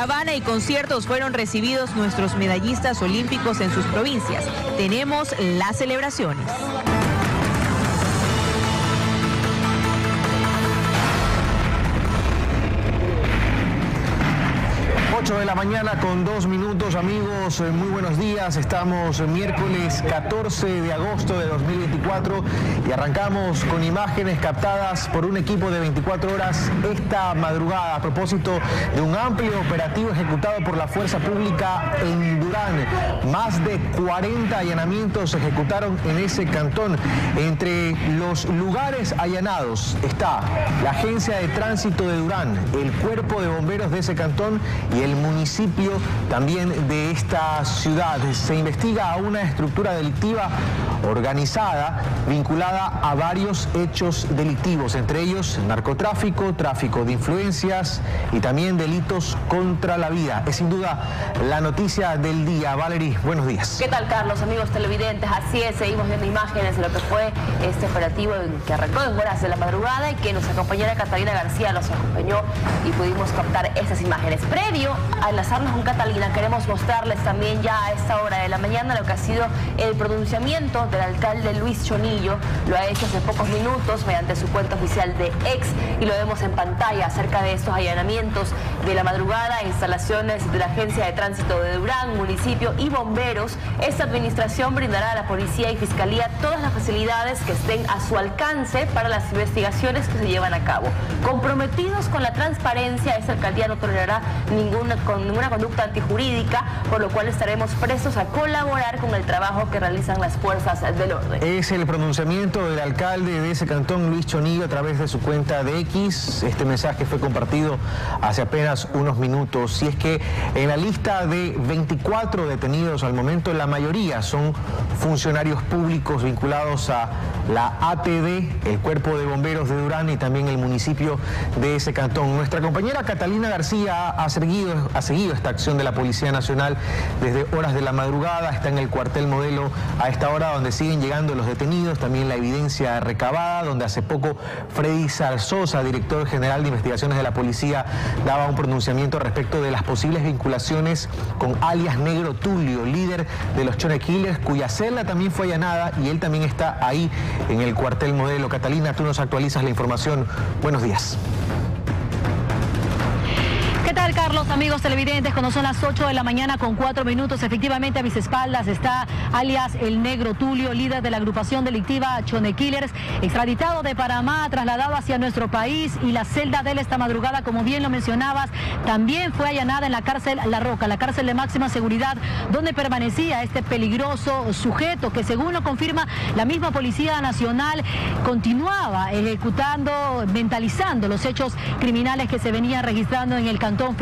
caravana y conciertos fueron recibidos nuestros medallistas olímpicos en sus provincias. Tenemos las celebraciones. 8 de la mañana con dos minutos, amigos. Eh, muy buenos días. Estamos miércoles 14 de agosto de 2024 y arrancamos con imágenes captadas por un equipo de 24 horas esta madrugada a propósito de un amplio operativo ejecutado por la Fuerza Pública en Durán. Más de 40 allanamientos se ejecutaron en ese cantón. Entre los lugares allanados está la Agencia de Tránsito de Durán, el Cuerpo de Bomberos de ese cantón y el el municipio también de esta ciudad. Se investiga a una estructura delictiva organizada vinculada a varios hechos delictivos, entre ellos narcotráfico, tráfico de influencias y también delitos contra la vida. Es sin duda la noticia del día. Valerie, buenos días. ¿Qué tal, Carlos? Amigos televidentes, así es, seguimos viendo imágenes de lo que fue este operativo que arrancó en horas de la madrugada y que nos acompañara Catalina García nos acompañó y pudimos captar estas imágenes. Previo a enlazarnos con Catalina, queremos mostrarles también ya a esta hora de la mañana lo que ha sido el pronunciamiento del alcalde Luis Chonillo. Lo ha hecho hace pocos minutos mediante su cuenta oficial de ex y lo vemos en pantalla acerca de estos allanamientos de la madrugada, instalaciones de la Agencia de Tránsito de Durán, municipio y bomberos. Esta administración brindará a la policía y fiscalía todas las facilidades que estén a su alcance para las investigaciones que se llevan a cabo. Comprometidos con la transparencia, esta alcaldía no tolerará ninguna, con ninguna conducta antijurídica, por lo cual estaremos prestos a colaborar con el trabajo que realizan las fuerzas del orden. Es el pronunciamiento del alcalde de ese cantón, Luis Chonillo, a través de su cuenta de X. Este mensaje fue compartido hace apenas unos minutos. Y es que en la lista de 24 detenidos al momento, la mayoría son funcionarios públicos vinculados a la ATD, el Cuerpo de Bomberos de Durán y también el municipio de ese cantón. Nuestra compañera Catalina García ha seguido, ha seguido esta acción de la Policía Nacional desde horas de la madrugada, está en el cuartel modelo a esta hora donde siguen llegando los detenidos, también la evidencia recabada, donde hace poco Freddy Zarzosa, director general de investigaciones de la policía, daba un pronunciamiento respecto de las posibles vinculaciones con alias Negro Tulio, líder de los Chone Killers, cuya celda también fue allanada y él también está ahí en el cuartel modelo. Catalina, tú nos actualizas la información. Buenos días. ¿Qué tal, Carlos? Amigos televidentes, cuando son las 8 de la mañana con 4 minutos, efectivamente a mis espaldas está alias el negro Tulio, líder de la agrupación delictiva Chone Killers, extraditado de Panamá, trasladado hacia nuestro país y la celda de él esta madrugada, como bien lo mencionabas, también fue allanada en la cárcel La Roca, la cárcel de máxima seguridad, donde permanecía este peligroso sujeto que según lo confirma la misma Policía Nacional, continuaba ejecutando, mentalizando los hechos criminales que se venían registrando en el cantón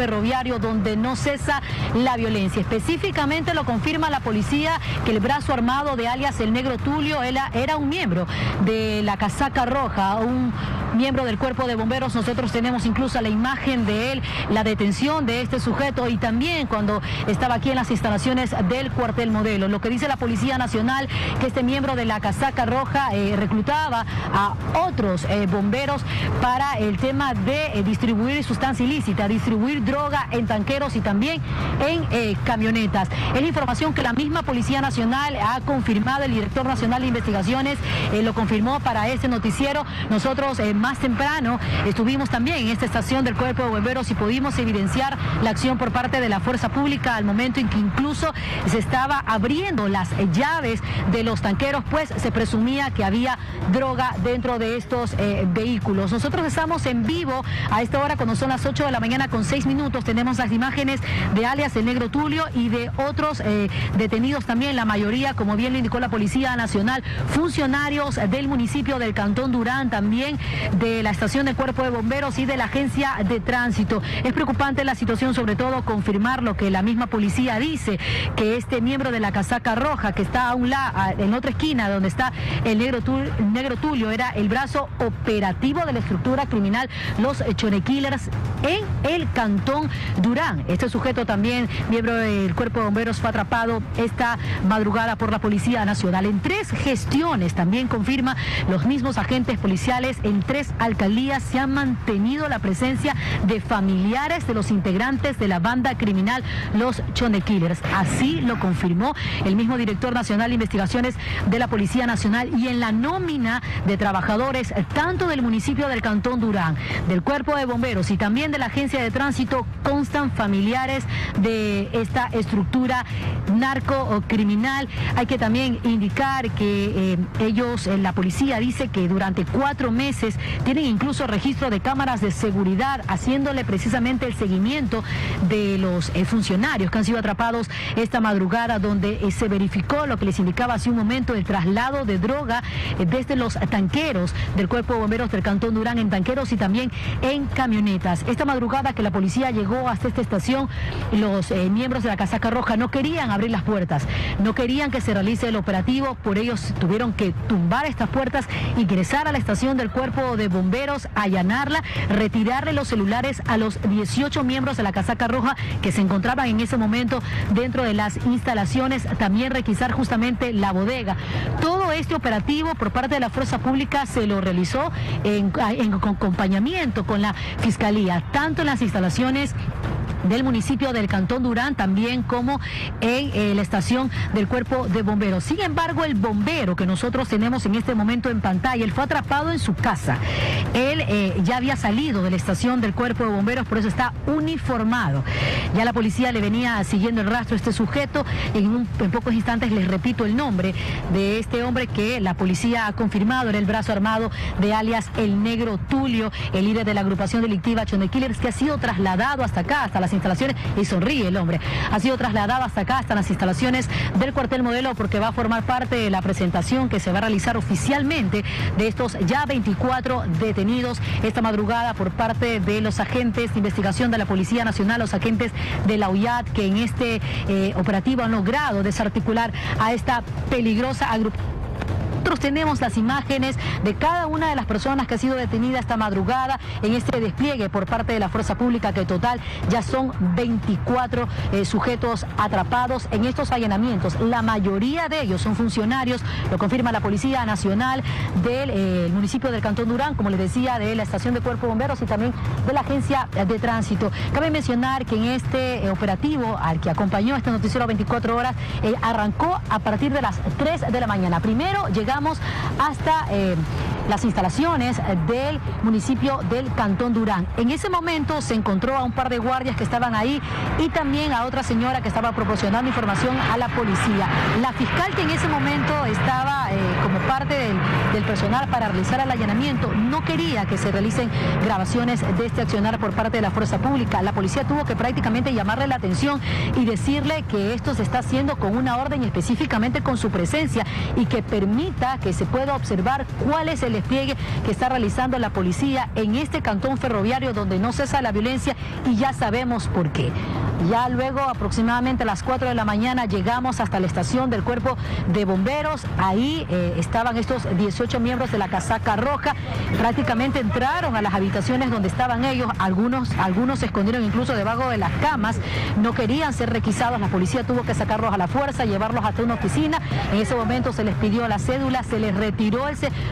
donde no cesa la violencia. Específicamente lo confirma la policía que el brazo armado de alias el negro Tulio era un miembro de la casaca roja, un miembro del cuerpo de bomberos. Nosotros tenemos incluso la imagen de él, la detención de este sujeto y también cuando estaba aquí en las instalaciones del cuartel modelo. Lo que dice la Policía Nacional, que este miembro de la casaca roja eh, reclutaba a otros eh, bomberos para el tema de eh, distribuir sustancia ilícita, distribuir droga en tanqueros y también en camionetas. Es la información que la misma Policía Nacional ha confirmado, el director nacional de investigaciones lo confirmó para ese noticiero. Nosotros más temprano estuvimos también en esta estación del Cuerpo de Bomberos y pudimos evidenciar la acción por parte de la fuerza pública al momento en que incluso se estaba abriendo las llaves de los tanqueros, pues se presumía que había droga dentro de estos eh, vehículos. Nosotros estamos en vivo a esta hora cuando son las 8 de la mañana con 6 minutos. Tenemos las imágenes de alias el negro Tulio y de otros eh, detenidos también, la mayoría, como bien lo indicó la Policía Nacional, funcionarios del municipio del Cantón Durán también de la estación del Cuerpo de Bomberos y de la Agencia de Tránsito. Es preocupante la situación, sobre todo confirmar lo que la misma policía dice, que este miembro de la casaca roja que está a un lado, en otra esquina donde está el negro, negro Tulio, era el brazo operativo de la estructura criminal Los Chonequillers en el Cantón Durán. Este sujeto también, miembro del Cuerpo de Bomberos, fue atrapado esta madrugada por la Policía Nacional. En tres gestiones también confirma los mismos agentes policiales en alcaldías se ha mantenido la presencia de familiares de los integrantes de la banda criminal Los Chone Killers. Así lo confirmó el mismo director nacional de investigaciones de la Policía Nacional y en la nómina de trabajadores tanto del municipio del Cantón Durán, del Cuerpo de Bomberos y también de la Agencia de Tránsito constan familiares de esta estructura narco criminal. Hay que también indicar que eh, ellos, eh, la policía dice que durante cuatro meses tienen incluso registro de cámaras de seguridad, haciéndole precisamente el seguimiento de los eh, funcionarios que han sido atrapados esta madrugada, donde se verificó lo que les indicaba hace un momento el traslado de droga desde los tanqueros del Cuerpo de Bomberos del Cantón Durán en tanqueros y también en camionetas. Esta madrugada que la policía llegó hasta esta estación, los miembros de la casaca roja no querían abrir las puertas, no querían que se realice el operativo, por ellos tuvieron que tumbar estas puertas, ingresar a la estación del cuerpo de bomberos, allanarla, retirarle los celulares a los 18 miembros de la casaca roja que se encontraban en ese momento dentro de las instalaciones, también requisar justamente la bodega. Todo este operativo por parte de la fuerza pública se lo realizó en, en acompañamiento con la fiscalía, tanto en las instalaciones del municipio del Cantón Durán, también como en eh, la estación del cuerpo de bomberos. Sin embargo, el bombero que nosotros tenemos en este momento en pantalla, él fue atrapado en su casa. Él eh, ya había salido de la estación del cuerpo de bomberos, por eso está uniformado. Ya la policía le venía siguiendo el rastro a este sujeto. En, pocos instantes les repito el nombre de este hombre que la policía ha confirmado, era el brazo armado de alias El Negro Tulio, el líder de la agrupación delictiva Chone Killers, que ha sido trasladado hasta acá, hasta las instalaciones, y sonríe el hombre. Ha sido trasladado hasta acá, hasta las instalaciones del cuartel modelo, porque va a formar parte de la presentación que se va a realizar oficialmente de estos ya 24 detenidos esta madrugada por parte de los agentes de investigación de la Policía Nacional, los agentes de la UIAD, que en este eh, operativo han logrado desarticular a esta peligrosa agrupación nosotros tenemos las imágenes de cada una de las personas que ha sido detenida esta madrugada en este despliegue por parte de la Fuerza Pública, que total ya son 24 eh, sujetos atrapados en estos allanamientos. La mayoría de ellos son funcionarios, lo confirma la Policía Nacional del eh, municipio del Cantón Durán, como les decía, de la estación de Cuerpo Bomberos y también de la Agencia de Tránsito. Cabe mencionar que en este eh, operativo al que acompañó este noticiero 24 horas, arrancó a partir de las 3 de la mañana. Primero llegamos hasta eh, las instalaciones del municipio del Cantón Durán. En ese momento se encontró a un par de guardias que estaban ahí y también a otra señora que estaba proporcionando información a la policía. La fiscal que en ese momento estaba eh, como parte del, personal para realizar el allanamiento no quería que se realicen grabaciones de este accionar por parte de la fuerza pública. La policía tuvo que prácticamente llamarle la atención y decirle que esto se está haciendo con una orden específicamente con su presencia y que permita que se pueda observar cuál es el despliegue que está realizando la policía en este cantón ferroviario donde no cesa la violencia y ya sabemos por qué. Ya luego, aproximadamente a las 4 de la mañana, llegamos hasta la estación del cuerpo de bomberos. Ahí eh, estaban estos 18 miembros de la casaca roja. Prácticamente entraron a las habitaciones donde estaban ellos. Algunos, algunos se escondieron incluso debajo de las camas. No querían ser requisados. La policía tuvo que sacarlos a la fuerza, llevarlos hasta una oficina. En ese momento se les pidió la cédula, se les retiró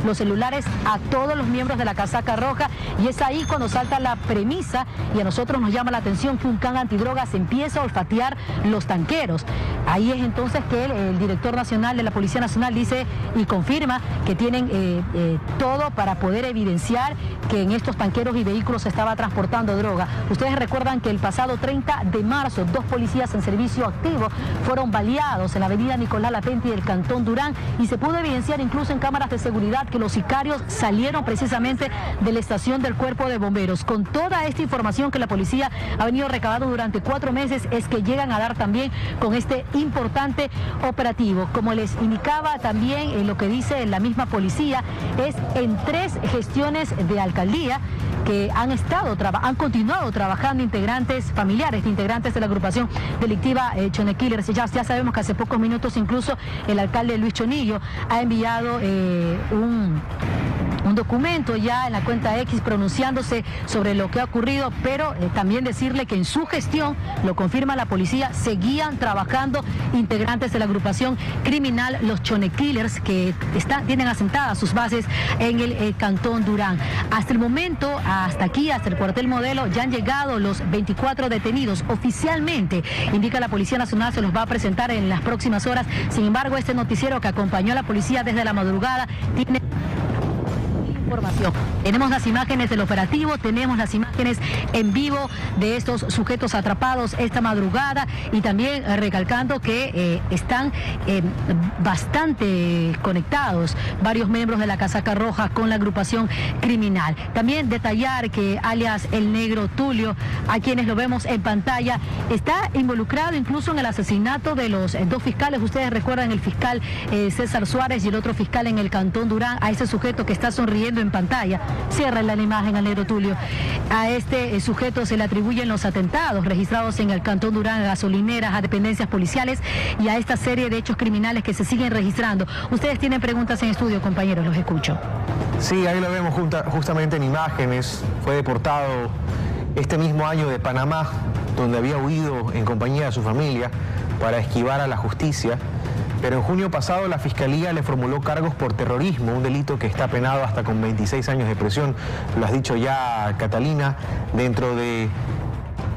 los celulares a todos los miembros de la casaca roja. Y es ahí cuando salta la premisa y a nosotros nos llama la atención que un can antidrogas empieza a olfatear los tanqueros. Ahí es entonces que el, director nacional de la Policía Nacional dice y confirma que tienen eh, eh, todo para poder evidenciar que en estos tanqueros y vehículos se estaba transportando droga. Ustedes recuerdan que el pasado 30 de marzo dos policías en servicio activo fueron baleados en la avenida Nicolás Latenti del Cantón Durán y se pudo evidenciar incluso en cámaras de seguridad que los sicarios salieron precisamente de la estación del cuerpo de bomberos. Con toda esta información que la policía ha venido recabando durante cuatro meses es que llegan a dar también con este importante operativo. Como les indicaba también en lo que dice la misma policía, es en tres gestiones de alcaldía que han estado, han continuado trabajando integrantes familiares integrantes de la agrupación delictiva eh, Chone Killers. Ya, ya, sabemos que hace pocos minutos incluso el alcalde Luis Chonillo ha enviado eh, un documento ya en la cuenta X pronunciándose sobre lo que ha ocurrido, pero eh, también decirle que en su gestión, lo confirma la policía, seguían trabajando integrantes de la agrupación criminal Los Chone Killers, que están, tienen asentadas sus bases en el eh, Cantón Durán. Hasta el momento, hasta aquí, hasta el cuartel modelo, ya han llegado los 24 detenidos oficialmente, indica la Policía Nacional, se los va a presentar en las próximas horas. Sin embargo, este noticiero que acompañó a la policía desde la madrugada tiene Tenemos las imágenes del operativo, tenemos las imágenes en vivo de estos sujetos atrapados esta madrugada y también eh, recalcando que eh, están eh, bastante conectados varios miembros de la casaca roja con la agrupación criminal. También detallar que alias el negro Tulio, a quienes lo vemos en pantalla, está involucrado incluso en el asesinato de los dos fiscales. Ustedes recuerdan el fiscal César Suárez y el otro fiscal en el Cantón Durán, a ese sujeto que está sonriendo en pantalla. Cierra la imagen al negro Tulio. A este eh, sujeto se le atribuyen los atentados registrados en el Cantón Durán, gasolineras, a dependencias policiales y a esta serie de hechos criminales que se siguen registrando. Ustedes tienen preguntas en estudio, compañeros, los escucho. Sí, ahí lo vemos justamente en imágenes. Fue deportado este mismo año de Panamá, donde había huido en compañía de su familia para esquivar a la justicia. Pero en junio pasado la Fiscalía le formuló cargos por terrorismo, un delito que está penado hasta con 26 años de prisión. Lo has dicho ya, Catalina, dentro de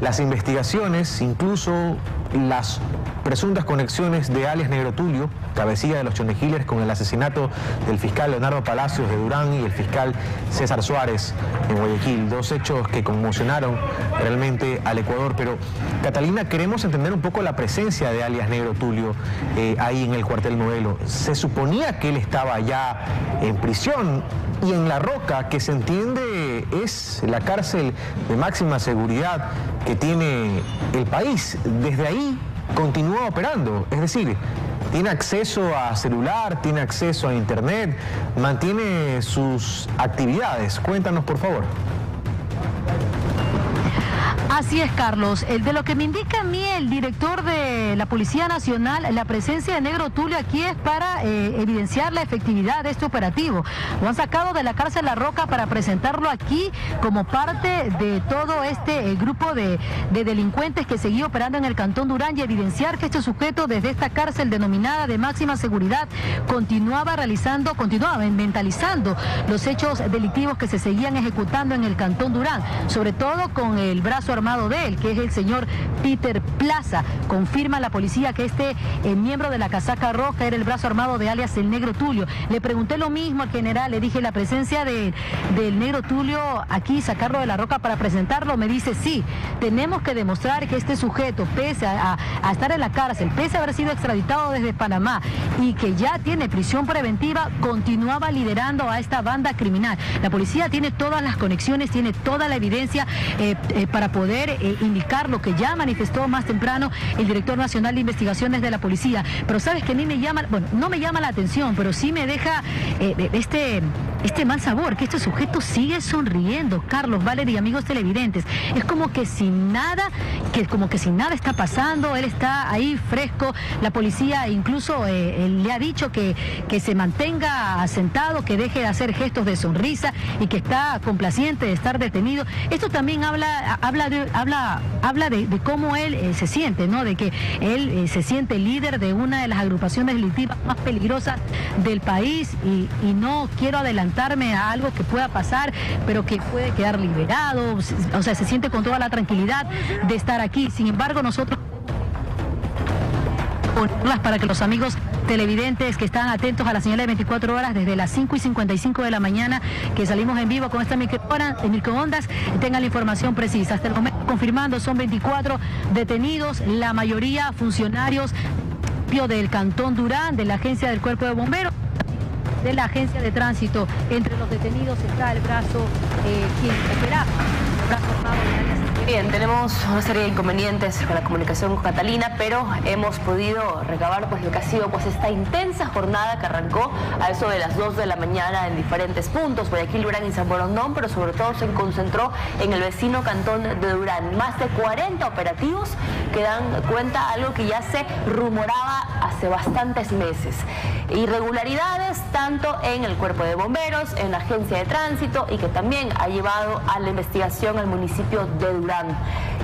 las investigaciones, incluso las presuntas conexiones de alias Negro Tulio, cabecilla de los Chonejiles, con el asesinato del fiscal Leonardo Palacios de Durán y el fiscal César Suárez en Guayaquil. Dos hechos que conmocionaron realmente al Ecuador. Pero, Catalina, queremos entender un poco la presencia de alias Negro Tulio eh, ahí en el cuartel modelo. Se suponía que él estaba ya en prisión y en La Roca, que se entiende es la cárcel de máxima seguridad que tiene el país. Desde ahí continúa operando, es decir, tiene acceso a celular, tiene acceso a internet, mantiene sus actividades. Cuéntanos, por favor. Así es, Carlos. El de lo que me indica a mí el director de la Policía Nacional, la presencia de Negro Tulio aquí es para eh, evidenciar la efectividad de este operativo. Lo han sacado de la cárcel La Roca para presentarlo aquí como parte de todo este eh, grupo de, delincuentes que seguía operando en el Cantón Durán y evidenciar que este sujeto desde esta cárcel denominada de máxima seguridad continuaba realizando, continuaba mentalizando los hechos delictivos que se seguían ejecutando en el Cantón Durán, sobre todo con el brazo armado de él, que es el señor Peter Plaza. Confirma la policía que este eh, miembro de la casaca roja era el brazo armado de alias el negro Tulio. Le pregunté lo mismo al general, le dije la presencia de, del negro Tulio aquí, sacarlo de la roca para presentarlo. Me dice, sí, tenemos que demostrar que este sujeto, pese a, estar en la cárcel, pese a haber sido extraditado desde Panamá y que ya tiene prisión preventiva, continuaba liderando a esta banda criminal. La policía tiene todas las conexiones, tiene toda la evidencia eh, eh, para poder eh, indicar lo que ya manifestó más temprano el director nacional de investigaciones de la policía. Pero sabes que a mí me llama, bueno, no me llama la atención, pero sí me deja eh, este, este mal sabor, que este sujeto sigue sonriendo, Carlos, Valer y amigos televidentes. Es como que sin nada, que como que sin nada está pasando, él está ahí fresco, la policía incluso eh, le ha dicho que, que se mantenga sentado, que deje de hacer gestos de sonrisa y que está complaciente de estar detenido. Esto también habla, habla de habla, habla de, cómo él eh, se siente, ¿no? De que él eh, se siente líder de una de las agrupaciones delictivas más peligrosas del país y, no quiero a algo que pueda pasar, pero que puede quedar liberado, o sea, se siente con toda la tranquilidad de estar aquí. Sin embargo, nosotros para que los amigos televidentes que están atentos a la señal de 24 horas desde las 5 y 55 de la mañana que salimos en vivo con esta microondas tengan la información precisa. Hasta el momento confirmando son 24 detenidos, la mayoría funcionarios del Cantón Durán, de la Agencia del Cuerpo de Bomberos de la Agencia de Tránsito. Entre los detenidos está el brazo eh, quien operaba, Bien, tenemos una serie de inconvenientes con la comunicación con Catalina, pero hemos podido recabar pues, lo que ha sido pues, esta intensa jornada que arrancó a eso de las 2 de la mañana en diferentes puntos, Guayaquil, Durán y San Borondón, pero sobre todo se concentró en el vecino cantón de Durán. Más de 40 operativos que dan cuenta algo que ya se rumoraba hace bastantes meses. Irregularidades tanto en el cuerpo de bomberos, en la agencia de tránsito y que también ha llevado a la investigación al municipio de Durán.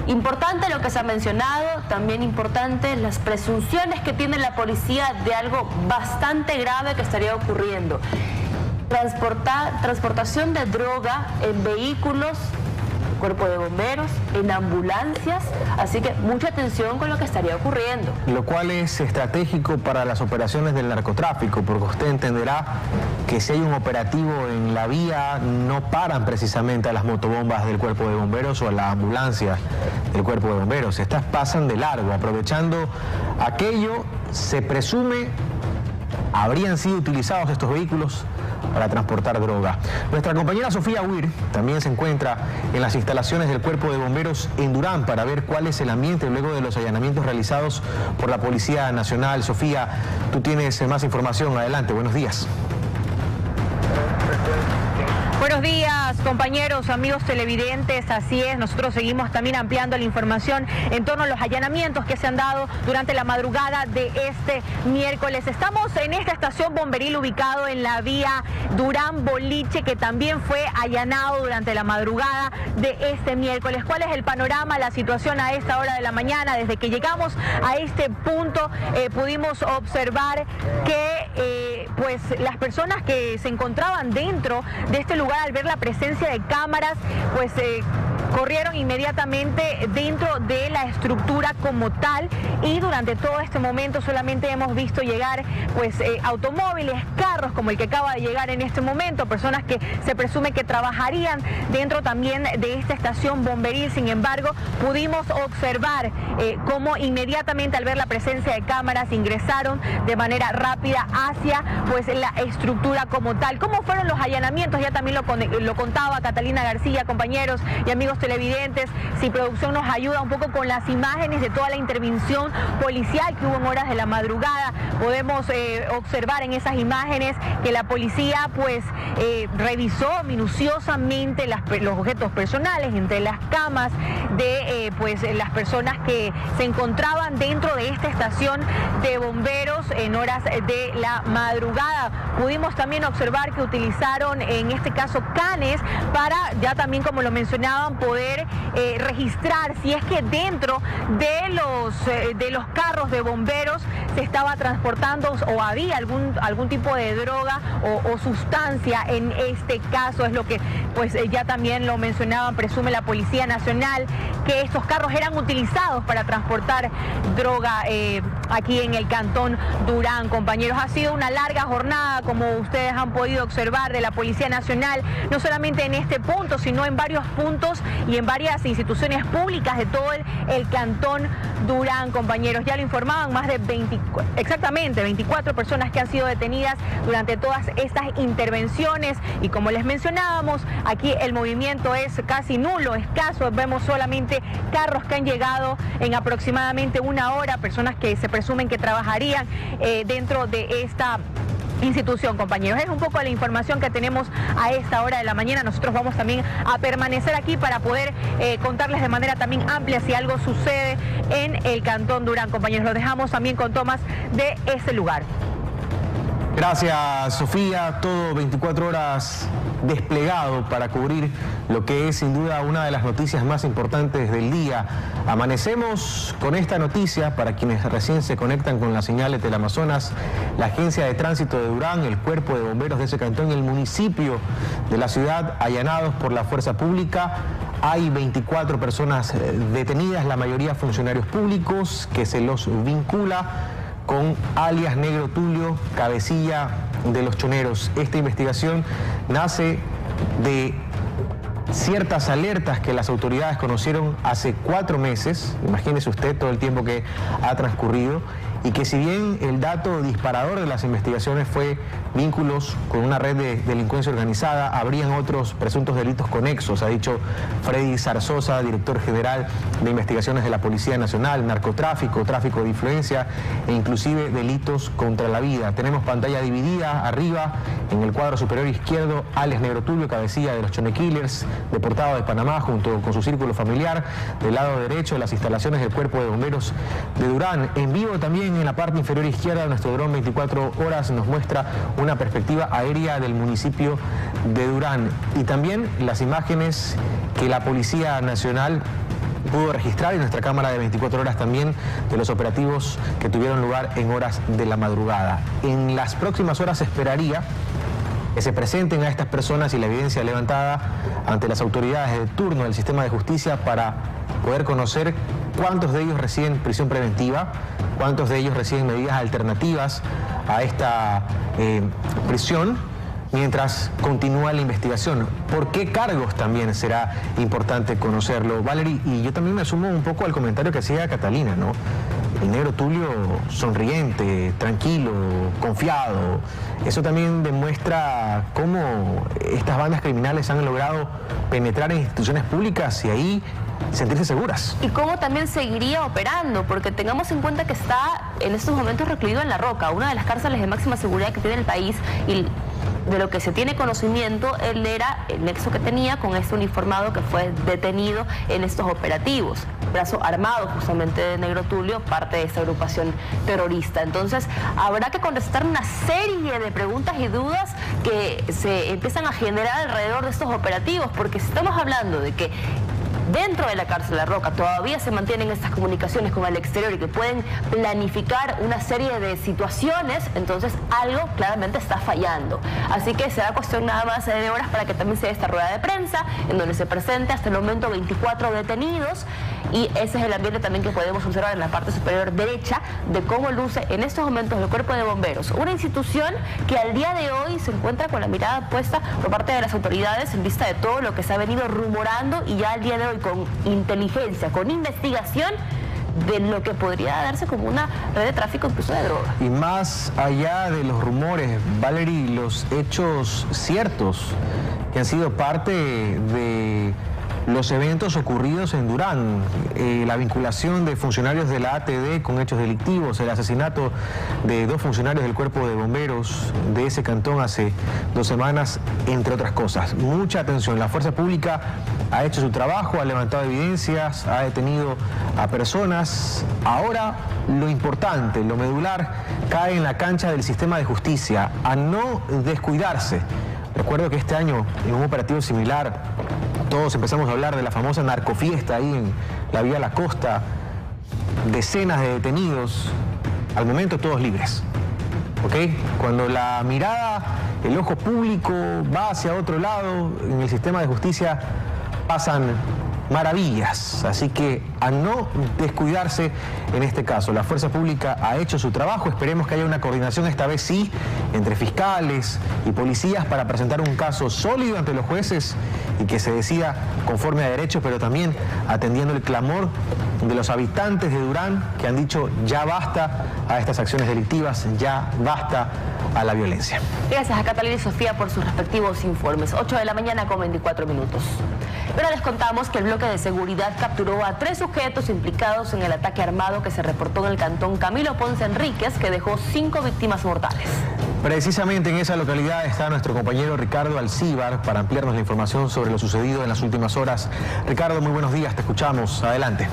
Importante lo que se ha mencionado, también importante las presunciones que tiene la policía de algo bastante grave que estaría ocurriendo. transportación de droga en vehículos cuerpo de bomberos, en ambulancias, así que mucha atención con lo que estaría ocurriendo. Lo cual es estratégico para las operaciones del narcotráfico, porque usted entenderá que si hay un operativo en la vía, no paran precisamente a las motobombas del cuerpo de bomberos o a la ambulancia del cuerpo de bomberos, estas pasan de largo, aprovechando aquello, se presume habrían sido utilizados estos vehículos para transportar droga. Nuestra compañera Sofía Huir también se encuentra en las instalaciones del Cuerpo de Bomberos en Durán para ver cuál es el ambiente luego de los allanamientos realizados por la Policía Nacional. Sofía, tú tienes más información. Adelante, buenos días. Buenos días, compañeros, amigos televidentes. Así es, nosotros seguimos también ampliando la información en torno a los allanamientos que se han dado durante la madrugada de este miércoles. Estamos en esta estación bomberil ubicado en la vía Durán Boliche, que también fue allanado durante la madrugada de este miércoles. ¿Cuál es el panorama, la situación a esta hora de la mañana? Desde que llegamos a este punto eh, pudimos observar que eh, pues las personas que se encontraban dentro de este lugar al ver la presencia de cámaras, pues eh, corrieron inmediatamente dentro de la estructura como tal y durante todo este momento solamente hemos visto llegar pues eh, automóviles, carros como el que acaba de llegar en este momento, personas que se presume que trabajarían dentro también de esta estación bomberil, sin embargo pudimos observar eh, cómo inmediatamente al ver la presencia de cámaras ingresaron de manera rápida hacia pues la estructura como tal. ¿Cómo fueron los allanamientos? Ya también lo, lo contaba Catalina García, compañeros y amigos televidentes, si producción nos ayuda un poco con las imágenes de toda la intervención policial que hubo en horas de la madrugada, podemos eh, observar en esas imágenes que la policía pues eh, revisó minuciosamente los objetos personales entre las camas de eh, pues las personas que se encontraban dentro de esta estación de bomberos en horas de la madrugada. Pudimos también observar que utilizaron en este caso canes para ya también como lo mencionaban poder eh, registrar si es que dentro de los, eh, de los carros de bomberos se estaba transportando o había algún, algún tipo de droga o, sustancia en este caso, es lo que pues eh, ya también lo mencionaban, presume la Policía Nacional, que estos carros eran utilizados para transportar droga aquí en el Cantón Durán, compañeros. Ha sido una larga jornada, como ustedes han podido observar, de la Policía Nacional, no solamente en este punto, sino en varios puntos y en varias instituciones públicas de todo el, Cantón Durán, compañeros. Ya lo informaban, más de 20, exactamente 24 personas que han sido detenidas durante todas estas intervenciones. Y como les mencionábamos, aquí el movimiento es casi nulo, escaso, vemos solamente carros que han llegado en aproximadamente una hora, personas que se presumen que trabajarían eh, dentro de esta institución, compañeros. Es un poco la información que tenemos a esta hora de la mañana. Nosotros vamos también a permanecer aquí para poder eh, contarles de manera también amplia si algo sucede en el Cantón Durán, compañeros. Lo dejamos también con tomas de ese lugar. Gracias, Sofía. Todo 24 horas desplegado para cubrir lo que es sin duda una de las noticias más importantes del día. Amanecemos con esta noticia para quienes recién se conectan con las señales del Amazonas, la Agencia de Tránsito de Durán, el Cuerpo de Bomberos de ese cantón el municipio de la ciudad allanados por la fuerza pública. Hay 24 personas eh, detenidas, la mayoría funcionarios públicos, que se los vincula con alias Negro Tulio, cabecilla de los choneros. Esta investigación nace de ciertas alertas que las autoridades conocieron hace cuatro meses, imagínese usted todo el tiempo que ha transcurrido, y que si bien el dato disparador de las investigaciones fue vínculos con una red de delincuencia organizada, habrían otros presuntos delitos conexos, ha dicho Freddy Zarzosa, director general de investigaciones de la Policía Nacional, narcotráfico, tráfico de influencia e inclusive delitos contra la vida. Tenemos pantalla dividida arriba, en el cuadro superior izquierdo, Alex Negrotulio, cabecilla de los Chone Killers, deportado de Panamá junto con su círculo familiar, del lado derecho las instalaciones del Cuerpo de Bomberos de Durán. En vivo también en la parte inferior izquierda, nuestro dron 24 horas nos muestra una perspectiva aérea del municipio de Durán y también las imágenes que la Policía Nacional pudo registrar y nuestra cámara de 24 horas también de los operativos que tuvieron lugar en horas de la madrugada. En las próximas horas esperaría que se presenten a estas personas y la evidencia levantada ante las autoridades de turno del sistema de justicia para poder conocer cuántos de ellos reciben prisión preventiva, cuántos de ellos reciben medidas alternativas a esta eh, prisión mientras continúa la investigación. ¿Por qué cargos también será importante conocerlo, Valerie? Y yo también me sumo un poco al comentario que hacía Catalina, ¿no? El negro Tulio sonriente, tranquilo, confiado. Eso también demuestra cómo estas bandas criminales han logrado penetrar en instituciones públicas y ahí sentirse seguras. Y cómo también seguiría operando, porque tengamos en cuenta que está en estos momentos recluido en La Roca, una de las cárceles de máxima seguridad que tiene el país, y de lo que se tiene conocimiento, él era el nexo que tenía con este uniformado que fue detenido en estos operativos. Brazo armado justamente de Negro Tulio, parte de esta agrupación terrorista. Entonces, habrá que contestar una serie de preguntas y dudas que se empiezan a generar alrededor de estos operativos, porque si estamos hablando de que dentro de la cárcel La Roca todavía se mantienen estas comunicaciones con el exterior y que pueden planificar una serie de situaciones, entonces algo claramente está fallando. Así que será cuestión nada más de horas para que también se dé esta rueda de prensa, en donde se presente hasta el momento 24 detenidos y ese es el ambiente también que podemos observar en la parte superior derecha de cómo luce en estos momentos el cuerpo de bomberos, una institución que al día de hoy se encuentra con la mirada puesta por parte de las autoridades en vista de todo lo que se ha venido rumorando y ya al día de hoy con inteligencia, con investigación de lo que podría darse como una red de tráfico incluso de droga. Y más allá de los rumores, Valerie, los hechos ciertos que han sido parte de los eventos ocurridos en Durán, eh, la vinculación de funcionarios de la ATD con hechos delictivos, el asesinato de dos funcionarios del cuerpo de bomberos de ese cantón hace dos semanas, entre otras cosas. Mucha atención, la fuerza pública ha hecho su trabajo, ha levantado evidencias, ha detenido a personas. Ahora lo importante, lo medular, cae en la cancha del sistema de justicia, a no descuidarse. Recuerdo que este año, en un operativo similar, todos empezamos a hablar de la famosa narcofiesta ahí en la Vía La Costa, decenas de detenidos, al momento todos libres. ¿Ok? Cuando la mirada, el ojo público va hacia otro lado, en el sistema de justicia pasan maravillas. Así que a no descuidarse en este caso. La fuerza pública ha hecho su trabajo. Esperemos que haya una coordinación, esta vez sí, entre fiscales y policías para presentar un caso sólido ante los jueces y que se decida conforme a derecho, pero también atendiendo el clamor de los habitantes de Durán que han dicho ya basta a estas acciones delictivas, ya basta a la violencia. Gracias a Catalina y Sofía por sus respectivos informes. 8 de la mañana con 24 minutos. Pero les contamos que el bloque de seguridad capturó a tres sujetos implicados en el ataque armado que se reportó en el cantón Camilo Ponce Enríquez, que dejó cinco víctimas mortales. Precisamente en esa localidad está nuestro compañero Ricardo Alcíbar para ampliarnos la información sobre lo sucedido en las últimas horas. Ricardo, muy buenos días, te escuchamos. Adelante.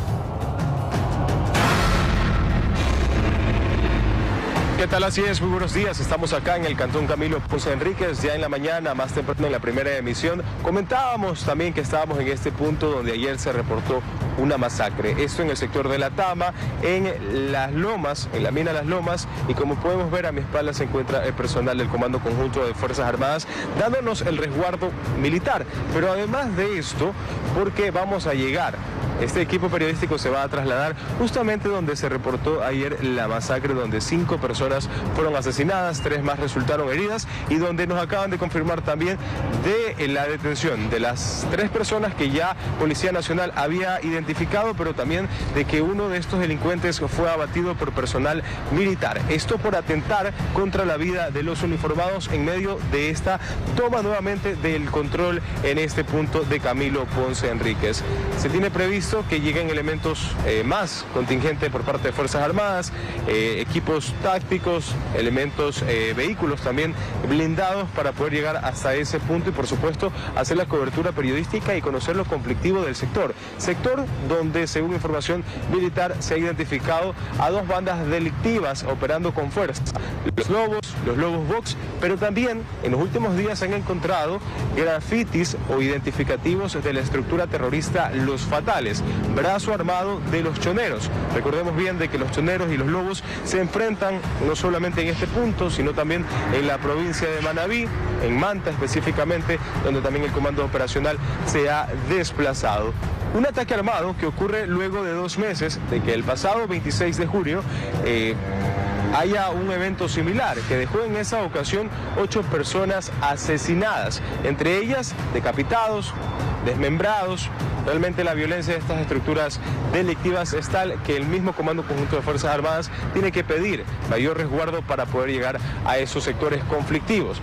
¿Qué tal? Así es, muy buenos días. Estamos acá en el Cantón Camilo Ponce Enríquez, ya en la mañana, más temprano en la primera emisión. Comentábamos también que estábamos en este punto donde ayer se reportó una masacre. Esto en el sector de La Tama, en Las Lomas, en la mina Las Lomas, y como podemos ver a mi espalda se encuentra el personal del Comando Conjunto de Fuerzas Armadas dándonos el resguardo militar. Pero además de esto, porque vamos a llegar Este equipo periodístico se va a trasladar justamente donde se reportó ayer la masacre, donde cinco personas fueron asesinadas, tres más resultaron heridas y donde nos acaban de confirmar también de la detención de las tres personas que ya Policía Nacional había identificado, pero también de que uno de estos delincuentes fue abatido por personal militar. Esto por atentar contra la vida de los uniformados en medio de esta toma nuevamente del control en este punto de Camilo Ponce Enríquez. Se tiene previsto que lleguen elementos eh, más contingentes por parte de Fuerzas Armadas, eh, equipos tácticos, elementos, eh, vehículos también blindados para poder llegar hasta ese punto y por supuesto hacer la cobertura periodística y conocer lo conflictivo del sector. Sector donde según información militar se ha identificado a dos bandas delictivas operando con fuerza. Los Lobos, los Lobos Box, pero también en los últimos días se han encontrado grafitis o identificativos de la estructura terrorista Los Fatales, brazo armado de los choneros. Recordemos bien de que los choneros y los lobos se enfrentan no solamente en este punto, sino también en la provincia de Manabí, en Manta específicamente, donde también el comando operacional se ha desplazado. Un ataque armado que ocurre luego de dos meses de que el pasado 26 de julio eh, haya un evento similar que dejó en esa ocasión ocho personas asesinadas, entre ellas decapitados, desmembrados. Realmente la violencia de estas estructuras delictivas es tal que el mismo Comando Conjunto de Fuerzas Armadas tiene que pedir mayor resguardo para poder llegar a esos sectores conflictivos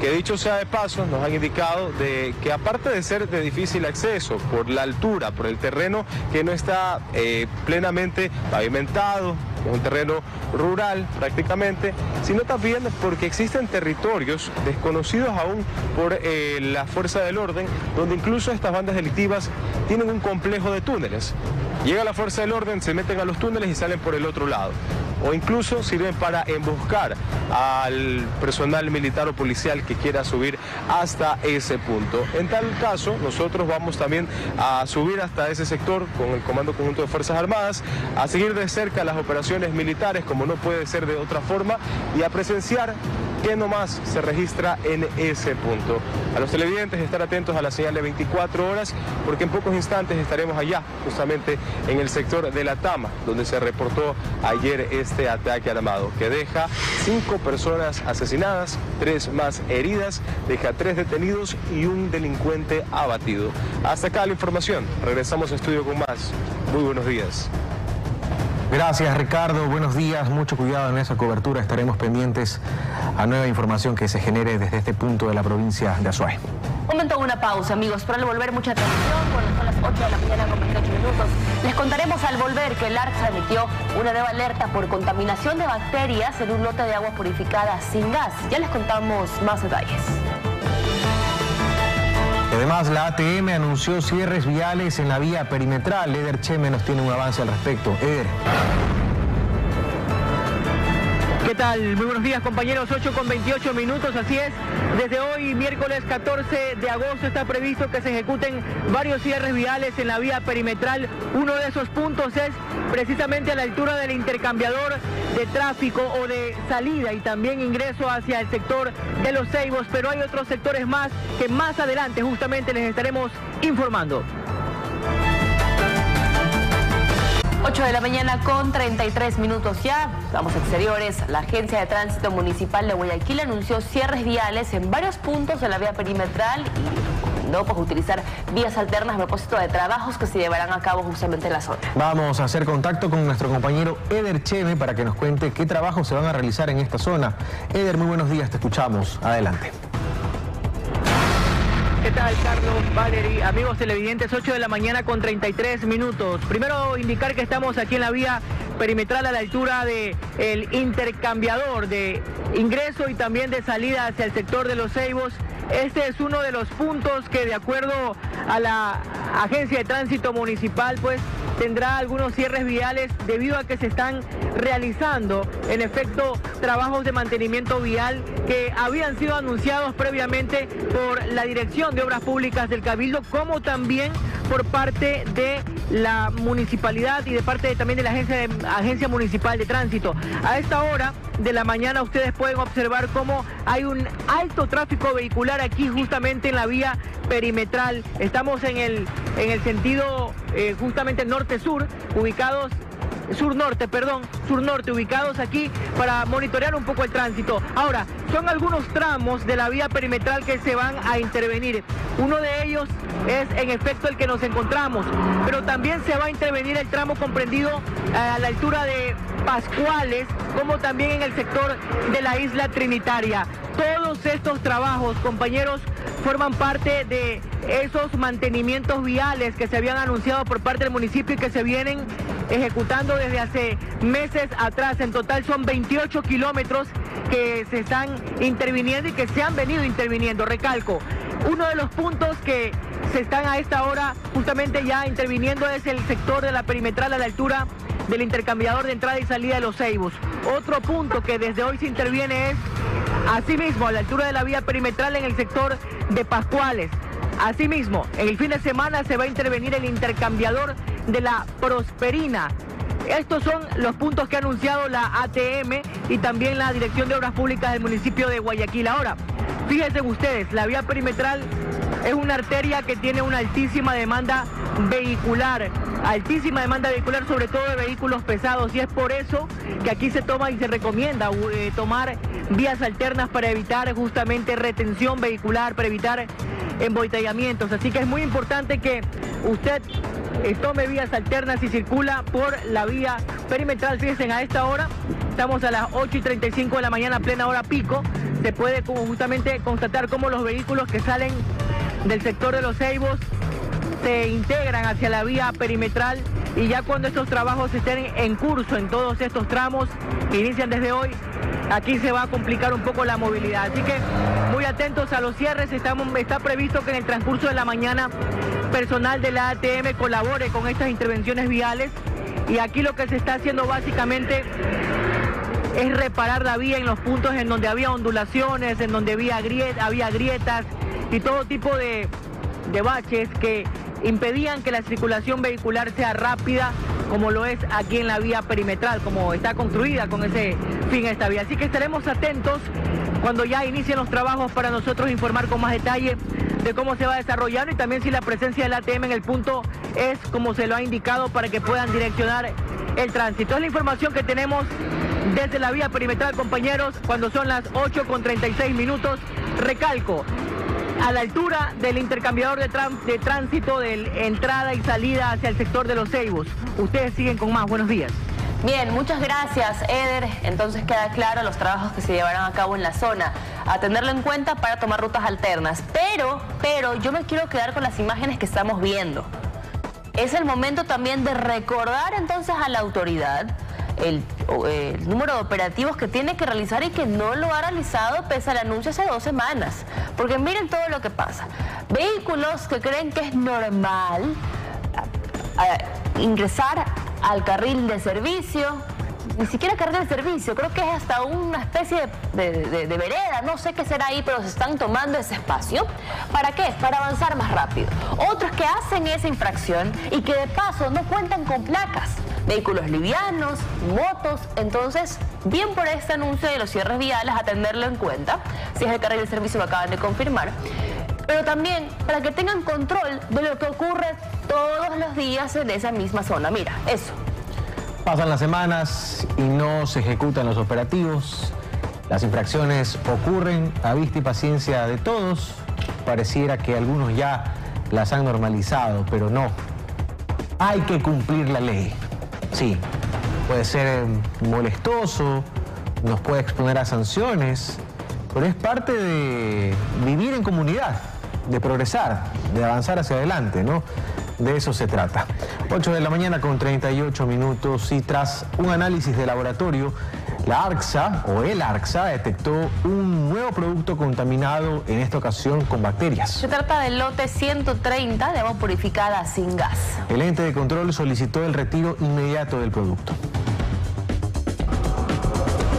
que dicho sea de paso, nos han indicado de que aparte de ser de difícil acceso por la altura, por el terreno que no está eh, plenamente pavimentado, es un terreno rural prácticamente, sino también porque existen territorios desconocidos aún por eh, la fuerza del orden, donde incluso estas bandas delictivas tienen un complejo de túneles. Llega la fuerza del orden, se meten a los túneles y salen por el otro lado o incluso sirven para emboscar al personal militar o policial que quiera subir hasta ese punto. En tal caso, nosotros vamos también a subir hasta ese sector con el Comando Conjunto de Fuerzas Armadas, a seguir de cerca las operaciones militares como no puede ser de otra forma y a presenciar qué nomás se registra en ese punto. A los televidentes estar atentos a la señal de 24 horas porque en pocos instantes estaremos allá, justamente en el sector de la Tama, donde se reportó ayer este ataque armado, que deja cinco personas asesinadas, tres más heridas, deja tres detenidos y un delincuente abatido. Hasta acá la información. Regresamos a estudio con más. Muy buenos días. Gracias Ricardo, buenos días, mucho cuidado en esa cobertura, estaremos pendientes a nueva información que se genere desde este punto de la provincia de Azuay. Momento una pausa, amigos, para al volver mucha atención, cuando son las 8 de la mañana con 28 minutos, les contaremos al volver que el ARCSA emitió una nueva alerta por contaminación de bacterias en un lote de agua purificada sin gas. Ya les contamos más detalles. Además, la ATM anunció cierres viales en la vía perimetral. Eder Cheme nos tiene un avance al respecto. Eder. Muy buenos días compañeros, 8 con 28 minutos, así es. Desde hoy, miércoles 14 de agosto, está previsto que se ejecuten varios cierres viales en la vía perimetral. Uno de esos puntos es precisamente a la altura del intercambiador de tráfico o de salida y también ingreso hacia el sector de los Ceibos, pero hay otros sectores más que más adelante justamente les estaremos informando. 8 de la mañana con 33 minutos ya. Vamos a exteriores. La Agencia de Tránsito Municipal de Guayaquil anunció cierres viales en varios puntos de la vía perimetral y no pues utilizar vías alternas a propósito de trabajos que se llevarán a cabo justamente en la zona. Vamos a hacer contacto con nuestro compañero Eder Cheme para que nos cuente qué trabajos se van a realizar en esta zona. Eder, muy buenos días, te escuchamos. Adelante. ¿Qué tal, Carlos, Valery, amigos televidentes? 8 de la mañana con 33 minutos. Primero indicar que estamos aquí en la vía perimetral a la altura del el intercambiador de ingreso y también de salida hacia el sector de los Ceibos. Este es uno de los puntos que de acuerdo a la Agencia de Tránsito Municipal pues tendrá algunos cierres viales debido a que se están realizando en efecto trabajos de mantenimiento vial que habían sido anunciados previamente por la Dirección de Obras Públicas del Cabildo, como también por parte de la municipalidad y de parte también de la agencia, municipal de tránsito. A esta hora de la mañana ustedes pueden observar cómo hay un alto tráfico vehicular aquí justamente en la vía perimetral. Estamos en el, en el sentido eh, justamente norte-sur, ubicados sur-norte, perdón, sur-norte, ubicados aquí para monitorear un poco el tránsito. Ahora, son algunos tramos de la vía perimetral que se van a intervenir. Uno de ellos es en efecto el que nos encontramos, pero también se va a intervenir el tramo comprendido eh, a la altura de Pascuales, como también en el sector de la isla Trinitaria. Todos estos trabajos, compañeros, forman parte de esos mantenimientos viales que se habían anunciado por parte del municipio y que se vienen ejecutando desde hace meses atrás. En total son 28 kilómetros que se están interviniendo y que se han venido interviniendo. Recalco, uno de los puntos que se están a esta hora justamente ya interviniendo es el sector de la perimetral a la altura del intercambiador de entrada y salida de los Ceibos. Otro punto que desde hoy se interviene es asimismo a la altura de la vía perimetral en el sector de Pascuales. Asimismo, el fin de semana se va a intervenir el intercambiador de la Prosperina. Estos son los puntos que ha anunciado la ATM y también la Dirección de Obras Públicas del municipio de Guayaquil. Ahora, fíjense ustedes, la vía perimetral es una arteria que tiene una altísima demanda vehicular, altísima demanda vehicular, sobre todo de vehículos pesados, y es por eso que aquí se toma y se recomienda eh, tomar vías alternas para evitar justamente retención vehicular, para evitar embotellamientos. Así que es muy importante que usted eh, tome vías alternas y circula por la vía perimetral. Fíjense, a esta hora estamos a las 8 y 35 de la mañana, plena hora pico. Se puede justamente constatar cómo los vehículos que salen del sector de los Ceibos se integran hacia la vía perimetral y ya cuando estos trabajos estén en curso en todos estos tramos que inician desde hoy, aquí se va a complicar un poco la movilidad. Así que muy atentos a los cierres, está previsto que en el transcurso de la mañana personal de la ATM colabore con estas intervenciones viales y aquí lo que se está haciendo básicamente es reparar la vía en los puntos en donde había ondulaciones, en donde había, había grietas y todo tipo de baches que impedían que la circulación vehicular sea rápida como lo es aquí en la vía perimetral, como está construida con ese fin esta vía. Así que estaremos atentos cuando ya inicien los trabajos para nosotros informar con más detalle de cómo se va desarrollando y también si la presencia del ATM en el punto es como se lo ha indicado para que puedan direccionar el tránsito. Es la información que tenemos desde la vía perimetral, compañeros, cuando son las 8 con 36 minutos. Recalco, a la altura del intercambiador de, tránsito de entrada y salida hacia el sector de los Ceibos. Ustedes siguen con más. Buenos días. Bien, muchas gracias, Eder. Entonces queda claro los trabajos que se llevarán a cabo en la zona. A tenerlo en cuenta para tomar rutas alternas. Pero, pero, yo me quiero quedar con las imágenes que estamos viendo. Es el momento también de recordar entonces a la autoridad el, número de operativos que tiene que realizar y que no lo ha realizado pese al anuncio hace dos semanas. Porque miren todo lo que pasa. Vehículos que creen que es normal ingresar al carril de servicio, ni siquiera carril de servicio, creo que es hasta una especie de, vereda, no sé qué será ahí, pero se están tomando ese espacio. ¿Para qué? Para avanzar más rápido. Otros que hacen esa infracción y que de paso no cuentan con placas, vehículos livianos, motos, entonces, bien por este anuncio de los cierres viales, atenderlo en cuenta, si es el carril de servicio que acaban de confirmar pero también para que tengan control de lo que ocurre todos los días en esa misma zona. Mira, eso. Pasan las semanas y no se ejecutan los operativos. Las infracciones ocurren a vista y paciencia de todos. Pareciera que algunos ya las han normalizado, pero no. Hay que cumplir la ley. Sí, puede ser molestoso, nos puede exponer a sanciones, pero es parte de vivir en comunidad de progresar, de avanzar hacia adelante, ¿no? De eso se trata. 8 de la mañana con 38 minutos y tras un análisis de laboratorio, la ARCSA o el ARCSA detectó un nuevo producto contaminado, en esta ocasión con bacterias. Se trata del lote 130 de agua purificada sin gas. El ente de control solicitó el retiro inmediato del producto.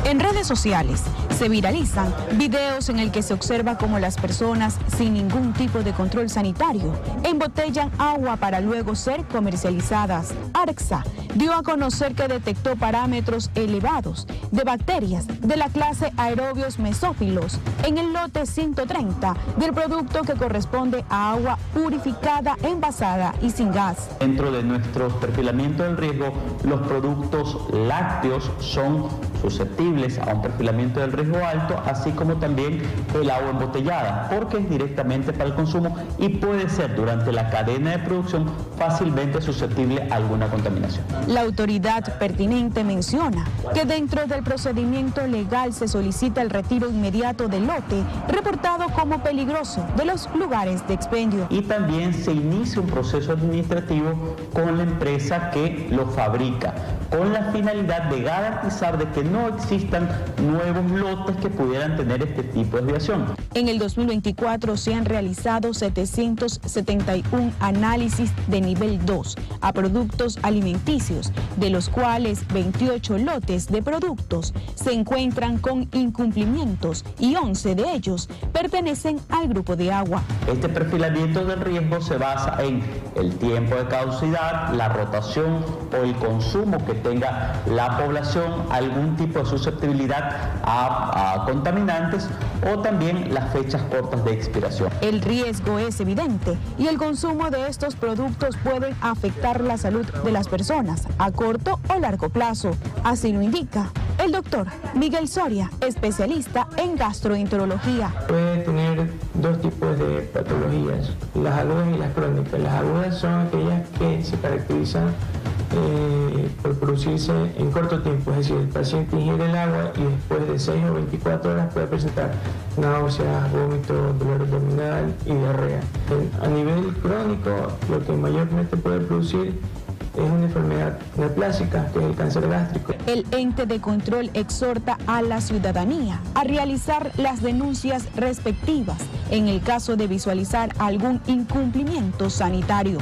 En redes sociales se viralizan videos en el que se observa cómo las personas sin ningún tipo de control sanitario embotellan agua para luego ser comercializadas. ARXA dio a conocer que detectó parámetros elevados de bacterias de la clase aerobios mesófilos en el lote 130 del producto que corresponde a agua purificada, envasada y sin gas. Dentro de nuestro perfilamiento del riesgo, los productos lácteos son susceptibles a un perfilamiento del riesgo alto, así como también el agua embotellada, porque es directamente para el consumo y puede ser durante la cadena de producción fácilmente susceptible a alguna contaminación. La autoridad pertinente menciona que dentro del procedimiento legal se solicita el retiro inmediato del lote reportado como peligroso de los lugares de expendio. Y también se inicia un proceso administrativo con la empresa que lo fabrica, con la finalidad de garantizar de que no existan nuevos lotes que pudieran tener este tipo de desviación. En el 2024 se han realizado 771 análisis de nivel 2 a productos alimenticios, de los cuales 28 lotes de productos se encuentran con incumplimientos y 11 de ellos pertenecen al grupo de agua. Este perfilamiento del riesgo se basa en el tiempo de caducidad, la rotación o el consumo que tenga la población, algún tipo de susceptibilidad a, a contaminantes o también las fechas cortas de expiración. El riesgo es evidente y el consumo de estos productos pueden afectar la salud de las personas a corto o largo plazo. Así lo indica el doctor Miguel Soria, especialista en gastroenterología. Puede tener dos tipos de patologías, las agudas y las crónicas. Las agudas son aquellas que se caracterizan eh, por producirse en corto tiempo, es decir, el paciente ingiere el agua y después de 6 o 24 horas puede presentar náuseas, vómito, dolor abdominal y diarrea. a nivel crónico, lo que mayormente puede producir es una enfermedad neoplásica, que es el cáncer gástrico. El ente de control exhorta a la ciudadanía a realizar las denuncias respectivas en el caso de visualizar algún incumplimiento sanitario.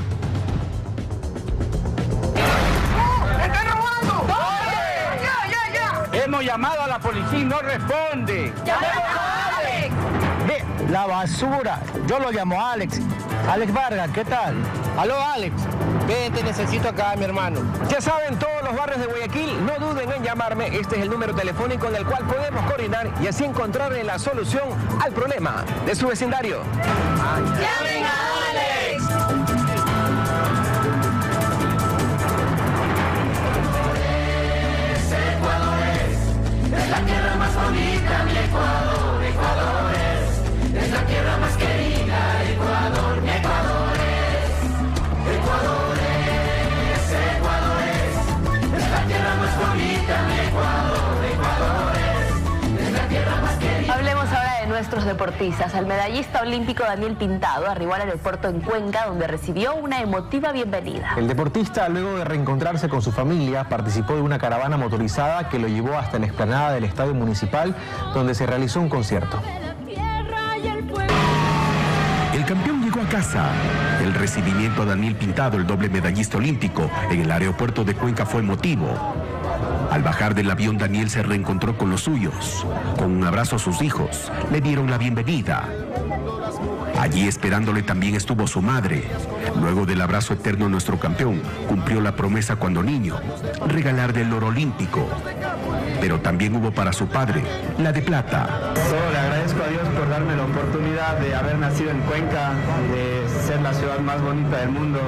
Hemos llamado a la policía y no responde. ¡Llamemos a Alex! la basura. Yo lo llamo Alex. Alex Vargas, ¿qué tal? Aló, Alex. Ven, te necesito acá, mi hermano. Ya saben, todos los barrios de Guayaquil, no duden en llamarme. Este es el número telefónico en el cual podemos coordinar y así encontrarle la solución al problema de su vecindario. ¡Llamen a Alex! la tierra más bonita, mi Ecuador, Ecuador es, es la tierra más deportistas. El medallista olímpico Daniel Pintado arribó al aeropuerto en Cuenca donde recibió una emotiva bienvenida. El deportista, luego de reencontrarse con su familia, participó de una caravana motorizada que lo llevó hasta la explanada del Estadio Municipal donde se realizó un concierto. El campeón llegó a casa. El recibimiento a Daniel Pintado, el doble medallista olímpico, en el aeropuerto de Cuenca fue emotivo. Al bajar del avión, Daniel se reencontró con los suyos. Con un abrazo a sus hijos, le dieron la bienvenida. Allí esperándole también estuvo su madre. Luego del abrazo eterno nuestro campeón, cumplió la promesa cuando niño, regalarle el oro olímpico. Pero también hubo para su padre, la de plata. Le agradezco a Dios por darme la oportunidad de haber nacido en Cuenca, de ser la ciudad más bonita del mundo,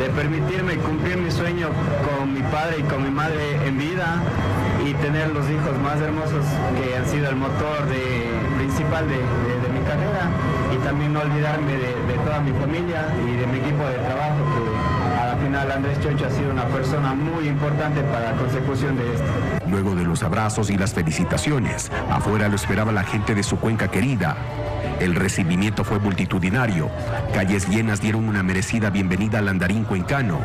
de permitirme cumplir mi sueño con mi padre y con mi madre en vida y tener los hijos más hermosos que han sido el motor principal de, mi carrera y también no olvidarme de, de, toda mi familia y de mi equipo de trabajo que a la final Andrés Chocho ha sido una persona muy importante para la consecución de esto. Luego de los abrazos y las felicitaciones, afuera lo esperaba la gente de su cuenca querida. El recibimiento fue multitudinario. Calles llenas dieron una merecida bienvenida al andarín cuencano.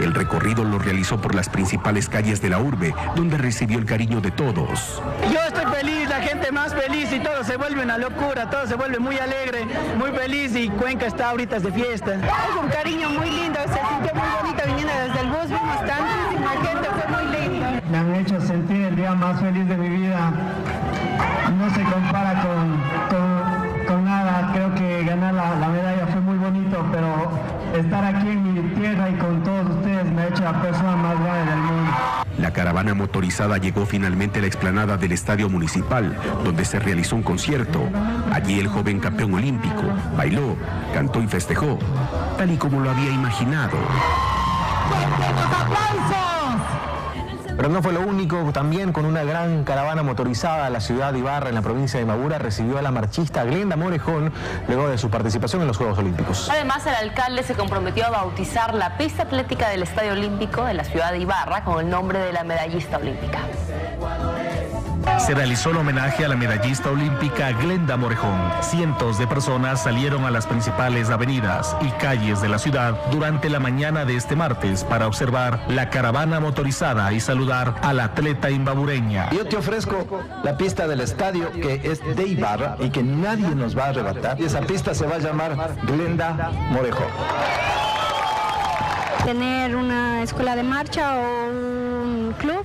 El recorrido lo realizó por las principales calles de la urbe, donde recibió el cariño de todos. Yo estoy feliz, la gente más feliz y todo se vuelve una locura, todo se vuelve muy alegre, muy feliz y Cuenca está ahorita de fiesta. Es un cariño muy lindo, se sintió muy bonito viniendo desde el bus, vimos tantísima gente, fue muy lindo. Me han hecho sentir el día más feliz de mi vida. No se compara con, con, nada. Creo que ganar la, la, medalla fue muy bonito, pero estar aquí en mi tierra y con todos ustedes me ha hecho la persona más grande del mundo. La caravana motorizada llegó finalmente a la explanada del Estadio Municipal, donde se realizó un concierto. Allí el joven campeón olímpico bailó, cantó y festejó, tal y como lo había imaginado. Pero no fue lo único, también con una gran caravana motorizada, la ciudad de Ibarra, en la provincia de Magura, recibió a la marchista Glenda Morejón luego de su participación en los Juegos Olímpicos. Además, el alcalde se comprometió a bautizar la pista atlética del Estadio Olímpico de la ciudad de Ibarra con el nombre de la medallista olímpica se realizó el homenaje a la medallista olímpica Glenda Morejón. Cientos de personas salieron a las principales avenidas y calles de la ciudad durante la mañana de este martes para observar la caravana motorizada y saludar a la atleta imbabureña. Yo te ofrezco la pista del estadio que es de Ibarra y que nadie nos va a arrebatar. Y esa pista se va a llamar Glenda Morejón. Tener una escuela de marcha o un club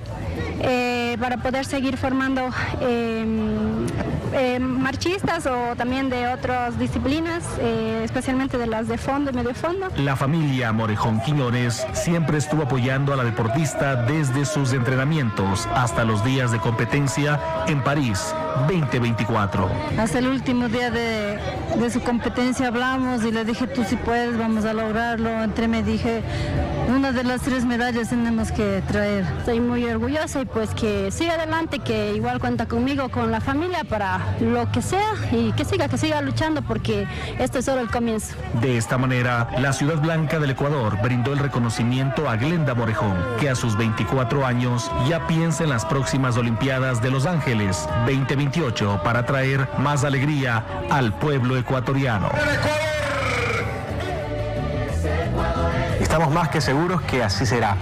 eh, para poder seguir formando em, em, marchistas o también de otras disciplinas, eh, especialmente de las de fondo y medio fondo. La familia Morejón Quiñones siempre estuvo apoyando a la deportista desde sus entrenamientos hasta los días de competencia en París 2024. Hasta el último día de, de su competencia hablamos y le dije, tú si puedes, vamos a lograrlo. Entre me dije, una de las tres medallas tenemos que traer. Estoy muy orgullosa y pues que siga adelante, que igual cuenta conmigo, con la familia para lo que sea y que siga, que siga luchando porque esto es solo el comienzo. De esta manera, la Ciudad Blanca del Ecuador brindó el reconocimiento a Glenda Morejón, que a sus 24 años ya piensa en las próximas Olimpiadas de Los Ángeles 2028 para traer más alegría al pueblo ecuatoriano. Estamos más que seguros que así será.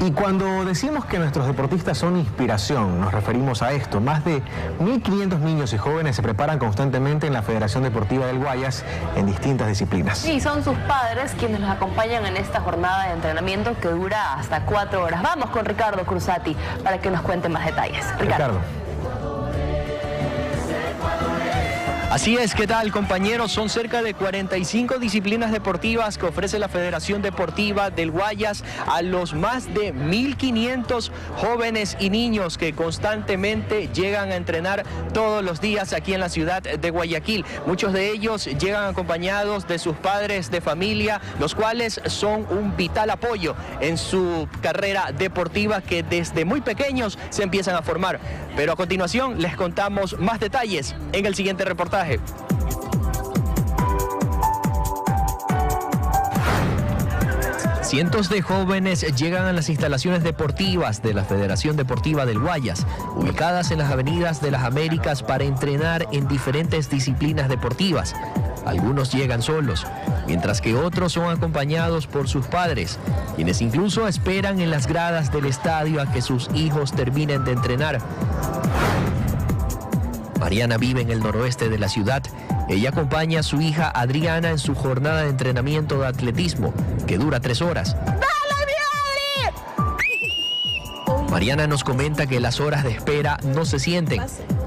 Y cuando decimos que nuestros deportistas son inspiración, nos referimos a esto. Más de 1.500 niños y jóvenes se preparan constantemente en la Federación Deportiva del Guayas en distintas disciplinas. Sí, son sus padres quienes los acompañan en esta jornada de entrenamiento que dura hasta cuatro horas. Vamos con Ricardo Cruzati para que nos cuente más detalles. Ricardo. Así es, ¿qué tal compañeros? Son cerca de 45 disciplinas deportivas que ofrece la Federación Deportiva del Guayas a los más de 1.500 jóvenes y niños que constantemente llegan a entrenar todos los días aquí en la ciudad de Guayaquil. Muchos de ellos llegan acompañados de sus padres de familia, los cuales son un vital apoyo en su carrera deportiva que desde muy pequeños se empiezan a formar. Pero a continuación les contamos más detalles en el siguiente reportaje. Cientos de jóvenes llegan a las instalaciones deportivas de la Federación Deportiva del Guayas, ubicadas en las avenidas de las Américas para entrenar en diferentes disciplinas deportivas. Algunos llegan solos, mientras que otros son acompañados por sus padres, quienes incluso esperan en las gradas del estadio a que sus hijos terminen de entrenar. Mariana vive en el noroeste de la ciudad. Ella acompaña a su hija Adriana en su jornada de entrenamiento de atletismo, que dura tres horas. Mariana nos comenta que las horas de espera no se sienten,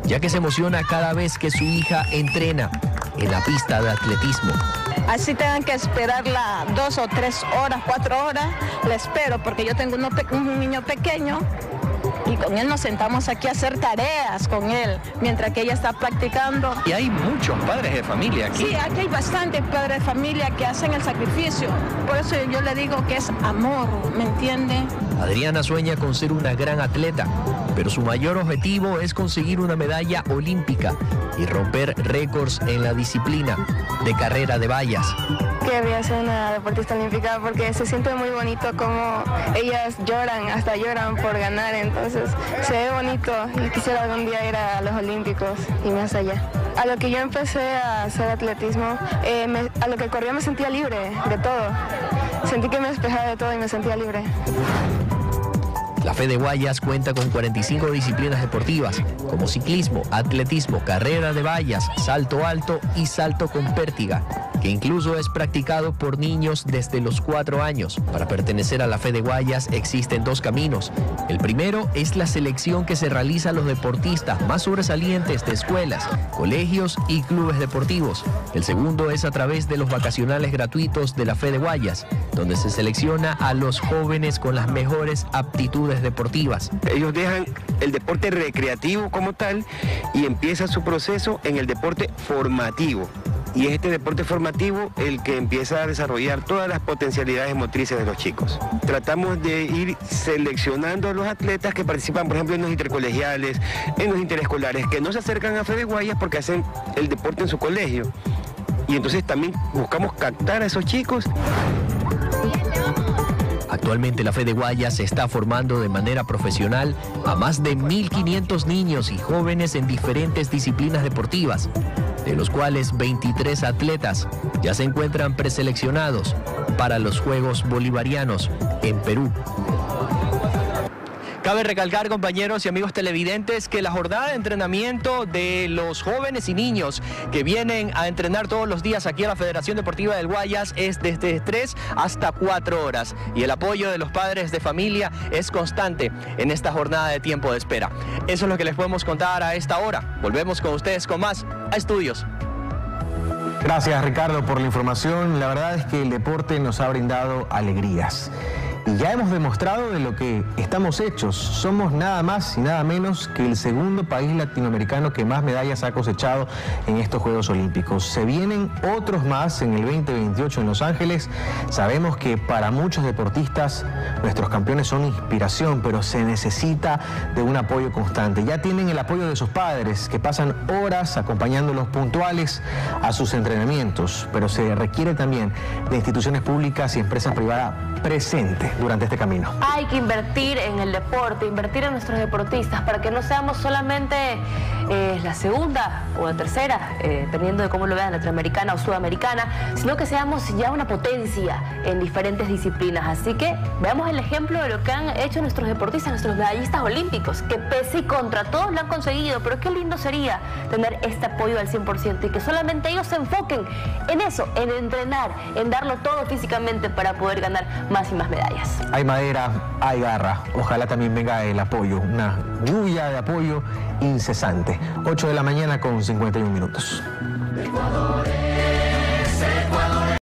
ya que se emociona cada vez que su hija entrena en la pista de atletismo. Así tengan que esperarla dos o tres horas, cuatro horas, la espero porque yo tengo un niño pequeño y con él nos sentamos aquí a hacer tareas con él mientras que ella está practicando. Y hay muchos padres de familia aquí. Sí, aquí hay bastantes padres de familia que hacen el sacrificio. Por eso yo le digo que es amor, ¿me entiende? Adriana sueña con ser una gran atleta, pero su mayor objetivo es conseguir una medalla olímpica y romper récords en la disciplina de carrera de vallas quería ser una deportista olímpica porque se siente muy bonito como ellas lloran, hasta lloran por ganar, entonces se ve bonito y quisiera algún día ir a los Olímpicos y más allá. A lo que yo empecé a hacer atletismo, eh, a lo que corría me sentía libre de todo. Sentí que me despejaba de todo y me sentía libre. La Fe de Guayas cuenta con 45 disciplinas deportivas, como ciclismo, atletismo, carrera de vallas, salto alto y salto con pértiga incluso es practicado por niños desde los cuatro años. Para pertenecer a la Fe de Guayas existen dos caminos. El primero es la selección que se realiza a los deportistas más sobresalientes de escuelas, colegios y clubes deportivos. El segundo es a través de los vacacionales gratuitos de la Fe de Guayas, donde se selecciona a los jóvenes con las mejores aptitudes deportivas. Ellos dejan el deporte recreativo como tal y empieza su proceso en el deporte formativo. Y es este deporte formativo el que empieza a desarrollar todas las potencialidades motrices de los chicos. Tratamos de ir seleccionando a los atletas que participan, por ejemplo, en los intercolegiales, en los interescolares, que no se acercan a Fede Guayas porque hacen el deporte en su colegio. Y entonces también buscamos captar a esos chicos. Actualmente la Fe de Guayas está formando de manera profesional a más de 1.500 niños y jóvenes en diferentes disciplinas deportivas, de los cuales 23 atletas ya se encuentran preseleccionados para los Juegos Bolivarianos en Perú. Cabe recalcar, compañeros y amigos televidentes, que la jornada de entrenamiento de los jóvenes y niños que vienen a entrenar todos los días aquí a la Federación Deportiva del Guayas es desde 3 hasta 4 horas y el apoyo de los padres de familia es constante en esta jornada de tiempo de espera. Eso es lo que les podemos contar a esta hora. Volvemos con ustedes con más a estudios. Gracias Ricardo por la información. La verdad es que el deporte nos ha brindado alegrías. Y ya hemos demostrado de lo que estamos hechos. Somos nada más y nada menos que el segundo país latinoamericano que más medallas ha cosechado en estos Juegos Olímpicos. Se vienen otros más en el 2028 en Los Ángeles. Sabemos que para muchos deportistas nuestros campeones son inspiración, pero se necesita de un apoyo constante. Ya tienen el apoyo de sus padres, que pasan horas acompañándolos puntuales a sus entrenamientos, pero se requiere también de instituciones públicas y empresas privadas presentes durante este camino. Hay que invertir en el deporte, invertir en nuestros deportistas para que no seamos solamente eh, la segunda o la tercera, eh, dependiendo de cómo lo vean, latinoamericana o sudamericana, sino que seamos ya una potencia en diferentes disciplinas. Así que veamos el ejemplo de lo que han hecho nuestros deportistas, nuestros medallistas olímpicos, que pese y contra todos lo han conseguido, pero qué lindo sería tener este apoyo al 100% y que solamente ellos se enfoquen en eso, en entrenar, en darlo todo físicamente para poder ganar más y más medallas. Hay madera, hay garra. Ojalá también venga el apoyo, una lluvia de apoyo incesante. 8 de la mañana con 51 minutos. Ecuador es Ecuador.